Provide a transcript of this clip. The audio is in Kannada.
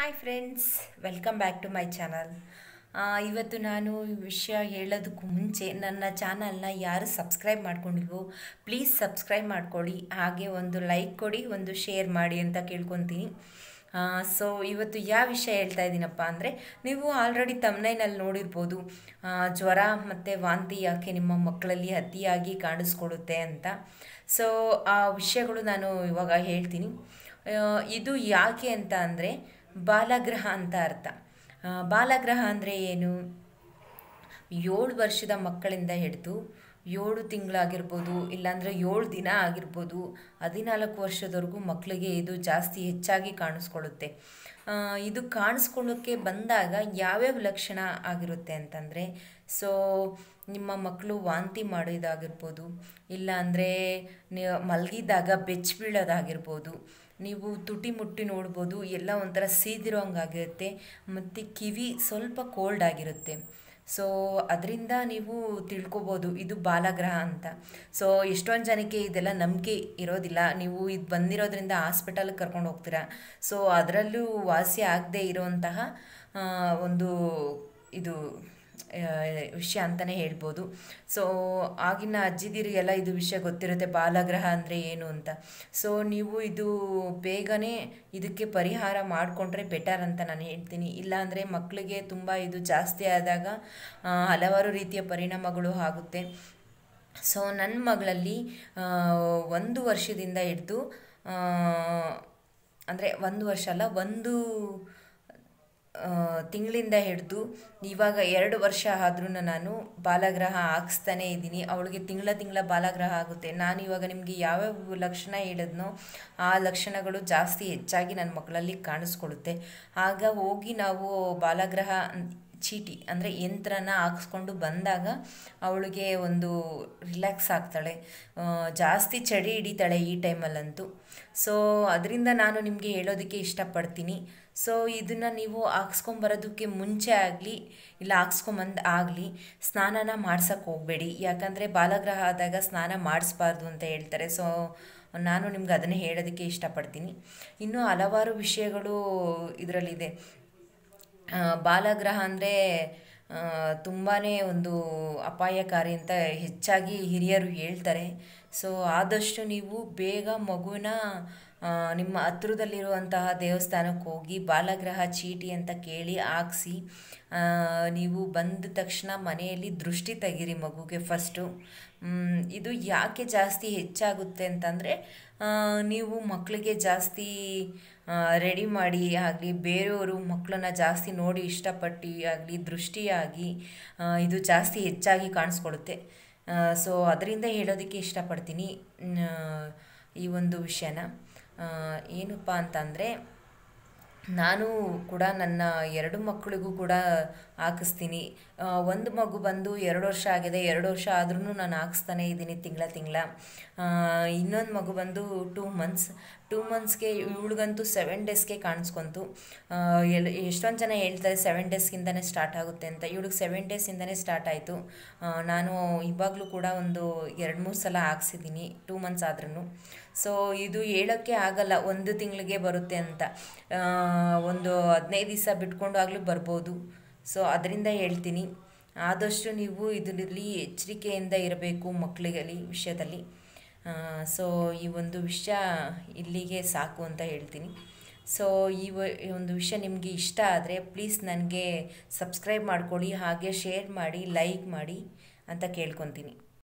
Hi friends welcome back to my channel ಇವತ್ತು ನಾನು ವಿಷಯ ಹೇಳೋದಕ್ಕೂ ಮುಂಚೆ ನನ್ನ ಚಾನಲ್ನ ಯಾರು ಸಬ್ಸ್ಕ್ರೈಬ್ ಮಾಡ್ಕೊಂಡಿಲ್ವೋ ಪ್ಲೀಸ್ ಸಬ್ಸ್ಕ್ರೈಬ್ ಮಾಡ್ಕೊಳ್ಳಿ, ಹಾಗೆ ಒಂದು ಲೈಕ್ ಕೊಡಿ, ಒಂದು ಶೇರ್ ಮಾಡಿ ಅಂತ ಕೇಳ್ಕೊತೀನಿ. ಸೊ ಇವತ್ತು ಯಾವ ವಿಷಯ ಹೇಳ್ತಾ ಇದ್ದೀನಪ್ಪ ಅಂದರೆ, ನೀವು ಆಲ್ರೆಡಿ ತಮ್ನೈನಲ್ಲಿ ನೋಡಿರ್ಬೋದು ಜ್ವರ ಮತ್ತು ವಾಂತಿ ಯಾಕೆ ನಿಮ್ಮ ಮಕ್ಕಳಲ್ಲಿ ಅತಿಯಾಗಿ ಕಾಣಿಸ್ಕೊಳ್ಳುತ್ತೆ ಅಂತ. ಸೊ ಆ ವಿಷಯಗಳು ನಾನು ಇವಾಗ ಹೇಳ್ತೀನಿ. ಇದು ಯಾಕೆ ಅಂತ ಅಂದರೆ ಬಾಲಗ್ರಹ ಅಂತ ಅರ್ಥ. ಬಾಲಗ್ರಹ ಅಂದರೆ ಏನು? ಏಳು ವರ್ಷದ ಮಕ್ಕಳಿಂದ ಹಿಡಿದು ಏಳು ತಿಂಗಳಾಗಿರ್ಬೋದು, ಇಲ್ಲಾಂದರೆ ಏಳು ದಿನ ಆಗಿರ್ಬೋದು, ಹದಿನಾಲ್ಕು ವರ್ಷದವರೆಗೂ ಮಕ್ಕಳಿಗೆ ಇದು ಜಾಸ್ತಿ ಹೆಚ್ಚಾಗಿ ಕಾಣಿಸ್ಕೊಳ್ಳುತ್ತೆ. ಇದು ಕಾಣಿಸ್ಕೊಳ್ಳೋಕ್ಕೆ ಬಂದಾಗ ಯಾವ್ಯಾವ ಲಕ್ಷಣ ಆಗಿರುತ್ತೆ ಅಂತಂದರೆ, ಸೊ, ನಿಮ್ಮ ಮಕ್ಕಳು ವಾಂತಿ ಮಾಡೋದಾಗಿರ್ಬೋದು ಇಲ್ಲ ಅಂದರೆ ಮಲಗಿದಾಗ ಬೆಚ್ಚ ಬೀಳೋದಾಗಿರ್ಬೋದು ನೀವು ತುಟಿ ಮುಟ್ಟಿ ನೋಡ್ಬೋದು, ಎಲ್ಲ ಒಂಥರ ಸೀದಿರೋ ಹಂಗಾಗಿರುತ್ತೆ ಮತ್ತು ಕಿವಿ ಸ್ವಲ್ಪ ಕೋಲ್ಡ್ ಆಗಿರುತ್ತೆ. ಸೊ ಅದರಿಂದ ನೀವು ತಿಳ್ಕೊಬೋದು, ಇದು ಬಾಲಗ್ರಹ ಅಂತ. ಸೊ ಎಷ್ಟೊಂದು ಜನಕ್ಕೆ ಇದೆಲ್ಲ ನಂಬಿಕೆ ಇರೋದಿಲ್ಲ. ನೀವು ಇದು ಬಂದಿರೋದ್ರಿಂದ ಹಾಸ್ಪಿಟಲ್ಗೆ ಕರ್ಕೊಂಡು ಹೋಗ್ತೀರಾ. ಸೊ ಅದರಲ್ಲೂ ವಾಸಿ ಆಗದೆ ಇರೋಂತಹ ಒಂದು ಇದು ವಿಷಯ ಅಂತಲೇ ಹೇಳ್ಬೋದು. ಸೊ ಆಗಿನ ಅಜ್ಜಿದಿರಿಗೆಲ್ಲ ಇದು ವಿಷಯ ಗೊತ್ತಿರುತ್ತೆ, ಬಾಲಗ್ರಹ ಅಂದರೆ ಏನು ಅಂತ. ಸೊ ನೀವು ಇದು ಬೇಗನೆ ಇದಕ್ಕೆ ಪರಿಹಾರ ಮಾಡಿಕೊಂಡ್ರೆ ಬೆಟರ್ ಅಂತ ನಾನು ಹೇಳ್ತೀನಿ. ಇಲ್ಲಾಂದರೆ ಮಕ್ಕಳಿಗೆ ತುಂಬ ಇದು ಜಾಸ್ತಿ ಆದಾಗ ಹಲವಾರು ರೀತಿಯ ಪರಿಣಾಮಗಳು ಆಗುತ್ತೆ. ಸೊ ನನ್ನ ಮಗಳಲ್ಲಿ ಒಂದು ವರ್ಷದಿಂದ ಹಿಡಿದು ಅಂದರೆ ಒಂದು ವರ್ಷ ಅಲ್ಲ, ಒಂದು ತಿಂಗಳಿಂದ ಹಿಡಿದು ಇವಾಗ ಎರಡು ವರ್ಷ ಆದ್ರೂ ನಾನು ಬಾಲಗ್ರಹ ಹಾಕಿಸ್ತಾನೇ ಇದ್ದೀನಿ. ಅವಳಿಗೆ ತಿಂಗಳ ತಿಂಗಳ ಬಾಲಗ್ರಹ ಆಗುತ್ತೆ. ನಾನು ಇವಾಗ ನಿಮಗೆ ಯಾವ್ಯಾವ ಲಕ್ಷಣ ಹೇಳಿದ್ನೋ ಆ ಲಕ್ಷಣಗಳು ಜಾಸ್ತಿ ಹೆಚ್ಚಾಗಿ ನನ್ನ ಮಕ್ಕಳಲ್ಲಿ ಕಾಣಿಸ್ಕೊಳ್ಳುತ್ತೆ. ಆಗ ಹೋಗಿ ನಾವು ಬಾಲಗ್ರಹ ಚೀಟಿ ಅಂದರೆ ಯಂತ್ರನ ಹಾಕ್ಸ್ಕೊಂಡು ಬಂದಾಗ ಅವಳಿಗೆ ಒಂದು ರಿಲ್ಯಾಕ್ಸ್ ಆಗ್ತಾಳೆ. ಜಾಸ್ತಿ ಚಳಿ ಹಿಡಿತಾಳೆ ಈ ಟೈಮಲ್ಲಂತೂ. ಸೊ ಅದರಿಂದ ನಾನು ನಿಮಗೆ ಹೇಳೋದಕ್ಕೆ ಇಷ್ಟಪಡ್ತೀನಿ. ಸೊ ಇದನ್ನು ನೀವು ಹಾಕ್ಸ್ಕೊಂಬರೋದಕ್ಕೆ ಮುಂಚೆ ಆಗಲಿ, ಇಲ್ಲ ಹಾಕ್ಸ್ಕೊಂಬಂದು ಆಗಲಿ, ಸ್ನಾನನ ಮಾಡ್ಸೋಕ್ಕೆ ಹೋಗಬೇಡಿ. ಯಾಕಂದರೆ ಬಾಲಗ್ರಹ ಆದಾಗ ಸ್ನಾನ ಮಾಡಿಸ್ಬಾರ್ದು ಅಂತ ಹೇಳ್ತಾರೆ. ಸೊ ನಾನು ನಿಮ್ಗೆ ಅದನ್ನೇ ಹೇಳೋದಕ್ಕೆ ಇಷ್ಟಪಡ್ತೀನಿ. ಇನ್ನೂ ಹಲವಾರು ವಿಷಯಗಳು ಇದರಲ್ಲಿದೆ. ಬಾಲಗ್ರಹ ಅಂದರೆ ತುಂಬಾ ಒಂದು ಅಪಾಯಕಾರಿ ಅಂತ ಹೆಚ್ಚಾಗಿ ಹಿರಿಯರು ಹೇಳ್ತಾರೆ. ಸೊ ಆದಷ್ಟು ನೀವು ಬೇಗ ಮಗುವಿನ ಆ, ನಿಮ್ಮ ಹತ್ರದಲ್ಲಿರುವಂತಹ ದೇವಸ್ಥಾನಕ್ಕೆ ಹೋಗಿ ಬಾಲಗ್ರಹ ಚೀಟಿ ಅಂತ ಕೇಳಿ ಹಾಕ್ಸಿ ನೀವು ಬಂದ ತಕ್ಷಣ ಮನೆಯಲ್ಲಿ ದೃಷ್ಟಿ ತೆಗೀರಿ ಮಗುಗೆ ಫಸ್ಟು ಇದು ಯಾಕೆ ಜಾಸ್ತಿ ಹೆಚ್ಚಾಗುತ್ತೆ ಅಂತಂದರೆ ನೀವು ಮಕ್ಕಳಿಗೆ ಜಾಸ್ತಿ ರೆಡಿ ಮಾಡಿ ಆಗಲಿ, ಬೇರೆಯವರು ಮಕ್ಕಳನ್ನ ಜಾಸ್ತಿ ನೋಡಿ ಇಷ್ಟಪಟ್ಟು ಆಗಲಿ, ದೃಷ್ಟಿಯಾಗಿ ಇದು ಜಾಸ್ತಿ ಹೆಚ್ಚಾಗಿ ಕಾಣಿಸ್ಕೊಡುತ್ತೆ. ಸೊ ಅದರಿಂದ ಹೇಳೋದಕ್ಕೆ ಇಷ್ಟಪಡ್ತೀನಿ ಈ ಒಂದು ವಿಷಯನ. ಏನಪ್ಪ ಅಂತಂದರೆ, ನಾನು ಕೂಡ ನನ್ನ ಎರಡು ಮಕ್ಕಳಿಗೂ ಕೂಡ ಹಾಕಿಸ್ತೀನಿ. ಒಂದು ಮಗು ಬಂದು ಎರಡು ವರ್ಷ ಆಗಿದೆ, ಎರಡು ವರ್ಷ ಆದ್ರೂ ನಾನು ಹಾಕಿಸ್ತಾನೇ ಇದ್ದೀನಿ ತಿಂಗಳ ತಿಂಗಳ. ಇನ್ನೊಂದು ಮಗು ಬಂದು ಟೂ ಮಂತ್ಸ್ ಟೂ ಮಂತ್ಸ್ಗೆ ಇವಳಿಗಂತೂ ಸೆವೆನ್ ಡೇಸ್ಗೆ ಕಾಣಿಸ್ಕೊಂತು. ಎಲ್, ಎಷ್ಟೊಂದು ಜನ ಹೇಳ್ತಾರೆ ಸೆವೆನ್ ಡೇಸ್ಗಿಂತಲೇ ಸ್ಟಾರ್ಟ್ ಆಗುತ್ತೆ ಅಂತ. ಇವಳಿಗೆ ಸೆವೆನ್ ಡೇಸಿಂದನೇ ಸ್ಟಾರ್ಟ್ ಆಯಿತು. ನಾನು ಇವಾಗಲೂ ಕೂಡ ಒಂದು ಎರಡು, ಮೂರು ಸಲ ಹಾಕ್ಸಿದ್ದೀನಿ ಟೂ ಮಂತ್ಸ್ ಆದ್ರೂ ಸೊ ಇದು ಹೇಳೋಕ್ಕೆ ಆಗಲ್ಲ, ಒಂದು ತಿಂಗಳಿಗೆ ಬರುತ್ತೆ ಅಂತ. ಒಂದು ಹದಿನೈದು ದಿವಸ ಬಿಟ್ಕೊಂಡು ಆಗಲೂ ಬರ್ಬೋದು. ಸೊ ಅದರಿಂದ ಹೇಳ್ತೀನಿ. ಆದಷ್ಟು ನೀವು ಇದರಲ್ಲಿ ಎಚ್ಚರಿಕೆಯಿಂದ ಇರಬೇಕು ಮಕ್ಕಳಿಗಲ್ಲಿ ವಿಷಯದಲ್ಲಿ. ಸೊ ಈ ಒಂದು ವಿಷಯ ಇಲ್ಲಿಗೆ ಸಾಕು ಅಂತ ಹೇಳ್ತೀನಿ. ಸೊ ಈ ಒಂದು ವಿಷಯ ನಿಮಗೆ ಇಷ್ಟ ಆದರೆ ಪ್ಲೀಸ್ ನನಗೆ ಸಬ್ಸ್ಕ್ರೈಬ್ ಮಾಡ್ಕೊಳ್ಳಿ, ಹಾಗೆ ಶೇರ್ ಮಾಡಿ ಲೈಕ್ ಮಾಡಿ ಅಂತ ಕೇಳ್ಕೊತೀನಿ.